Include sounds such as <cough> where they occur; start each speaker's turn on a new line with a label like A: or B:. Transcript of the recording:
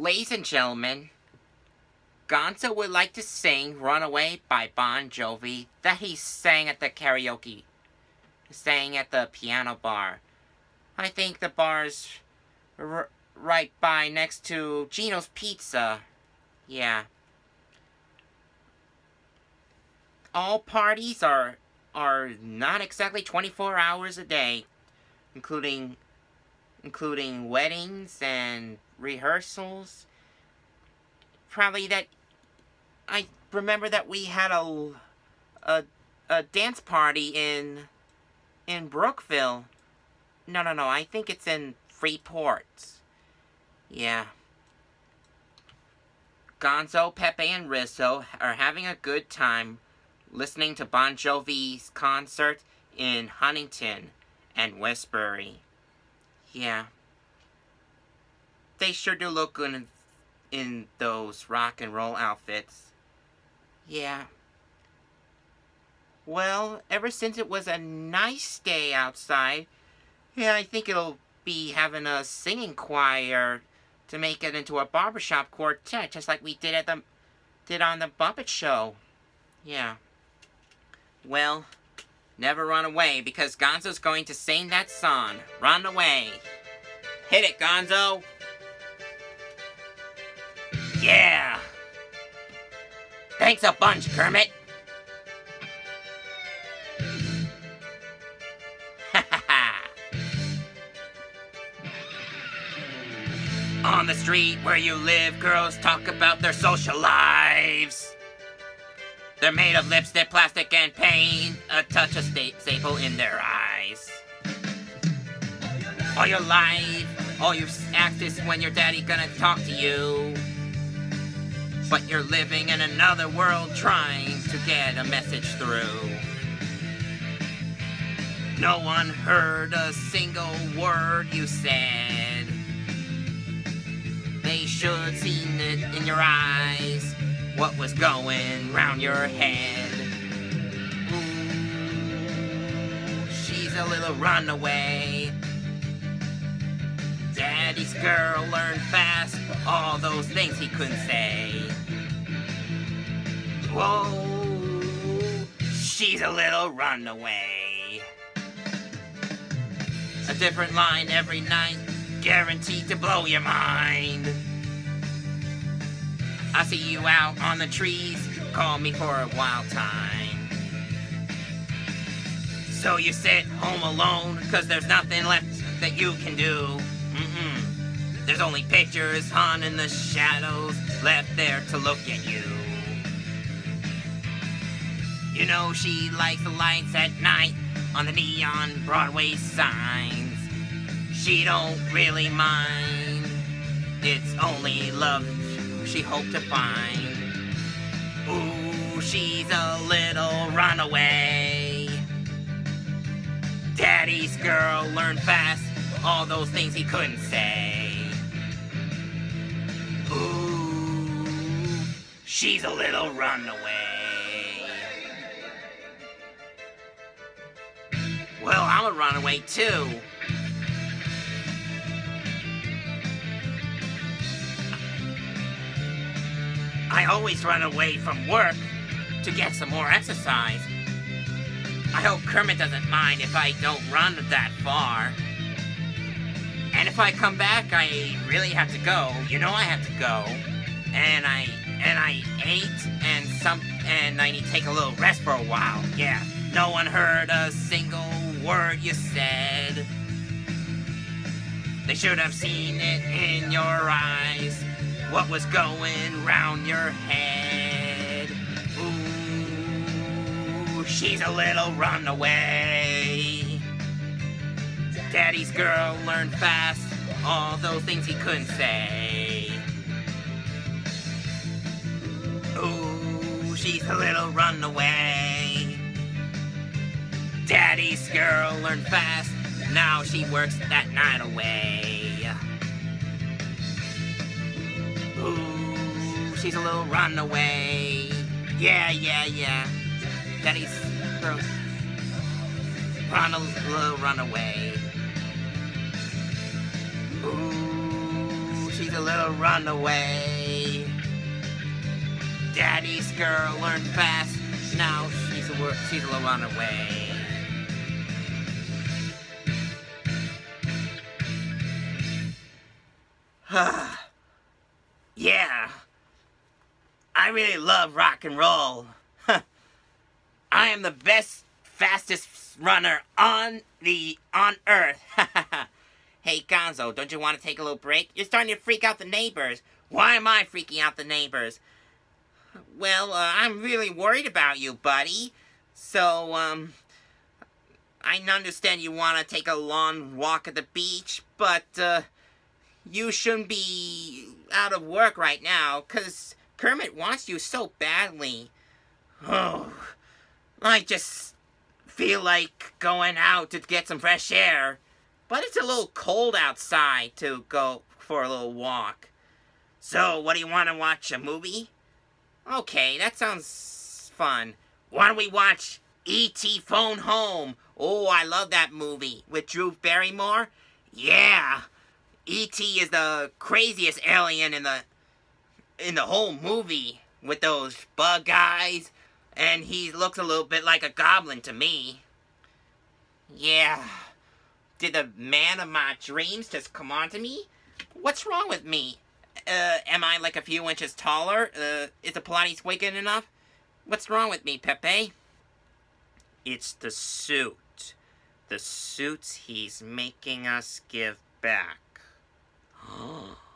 A: Ladies and gentlemen, Gonzo would like to sing Runaway by Bon Jovi that he sang at the karaoke. Sang at the piano bar. I think the bar's right by next to Gino's Pizza. Yeah. All parties are are not exactly 24 hours a day, including including weddings and rehearsals. Probably that I remember that we had a a a dance party in in Brookville. No, no, no. I think it's in Freeport. Yeah. Gonzo, Pepe, and Rizzo are having a good time listening to Bon Jovi's concert in Huntington and Westbury. Yeah. They sure do look good in, in those rock and roll outfits. Yeah. Well, ever since it was a nice day outside, yeah, I think it'll be having a singing choir to make it into a barbershop quartet, just like we did at the did on the Muppet Show. Yeah. Well, never run away because Gonzo's going to sing that song. Run away. Hit it, Gonzo. Yeah. Thanks a bunch, Kermit. <laughs> On the street where you live, girls talk about their social lives. They're made of lipstick, plastic, and paint. A touch of sta staple in their eyes. All your life, all you act is when your daddy gonna talk to you. But you're living in another world trying to get a message through. No one heard a single word you said. They should seen it in your eyes what was going round your head. Ooh, she's a little runaway. Daddy's girl learned fast all those things he couldn't say. Whoa, she's a little runaway. A different line every night, guaranteed to blow your mind. I see you out on the trees, call me for a wild time. So you sit home alone, cause there's nothing left that you can do. Mm-mm. There's only pictures hung in the shadows, left there to look at you. You know she likes the lights at night on the neon Broadway signs. She don't really mind. It's only love she hoped to find. Ooh, she's a little runaway. Daddy's girl learned fast all those things he couldn't say. Ooh, she's a little runaway. Well, I'm a runaway too. Always run away from work to get some more exercise. I hope Kermit doesn't mind if I don't run that far. And if I come back, I really have to go. You know I have to go. And I and I ate and some and I need to take a little rest for a while. Yeah. No one heard a single word you said. They should have seen it in your eyes what was going round your head. Ooh, she's a little runaway. Daddy's girl learned fast all those things he couldn't say. Ooh, she's a little runaway. Daddy's girl learned fast, now she works that night away. She's a little runaway. Yeah, yeah, yeah. Daddy's throat. Run a little runaway. Ooh, she's a little runaway. Daddy's girl learned fast. Now she's a she's a little runaway. yeah. <sighs> I really love rock and roll. I am the best, fastest runner on the on Earth. <laughs> hey Gonzo, don't you want to take a little break? You're starting to freak out the neighbors. Why am I freaking out the neighbors? Well, uh, I'm really worried about you, buddy. So, um, I understand you want to take a long walk at the beach, but, uh, you shouldn't be out of work right now, because Kermit wants you so badly. Oh, I just feel like going out to get some fresh air. But it's a little cold outside to go for a little walk. So, what do you want to watch, a movie? Okay, that sounds fun. Why don't we watch E.T. Phone Home? Oh, I love that movie. With Drew Barrymore? Yeah. E.T. is the craziest alien in the in the whole movie with those bug eyes and he looks a little bit like a goblin to me. Yeah. Did the man of my dreams just come on to me? What's wrong with me? Uh, am I like a few inches taller? Uh, is the Pilates good enough? What's wrong with me, Pepe? It's the suit. The suits he's making us give back. <gasps>